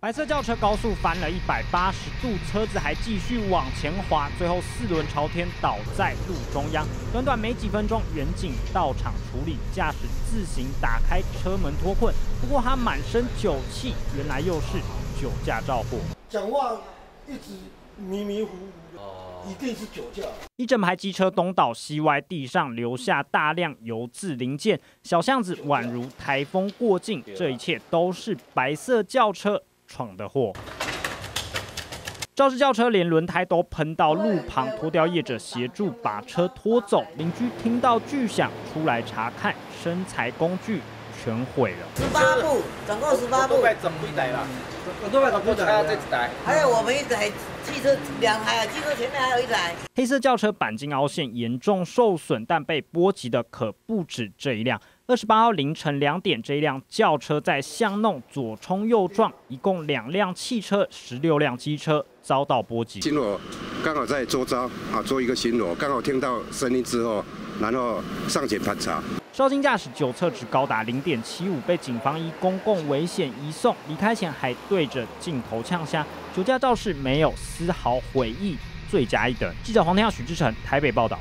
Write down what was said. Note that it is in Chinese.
白色轿车高速翻了一百八十度，车子还继续往前滑，最后四轮朝天倒在路中央。短短没几分钟，远警到场处理，驾驶自行打开车门脱困。不过他满身酒气，原来又是酒驾肇祸。讲话一直迷迷糊糊，一定是酒驾。一整排机车东倒西歪，地上留下大量油渍零件，小巷子宛如台风过境。这一切都是白色轿车。闯的祸，肇事轿车连轮胎都喷到路旁，拖吊业者协助把车拖走。邻居听到巨响，出来查看，身材工具全毁了。十八部，总共十八部。快整一台了，多快整一台？这台。还有我们一台汽车，两台，汽车前面还有一台。黑色轿车钣金凹陷，严重受损，但被波及的可不止这一辆。二十八号凌晨两点，这一辆轿车在巷弄左冲右撞，一共两辆汽车、十六辆机车遭到波及。巡逻刚好在周遭啊做一个巡逻，刚好听到声音之后，然后上前盘查。绍兴驾驶酒测值高达零点七五，被警方以公共危险移送，离开前还对着镜头呛下，酒驾肇事没有丝毫悔意，罪加一等。记者黄天耀、许志成台北报道。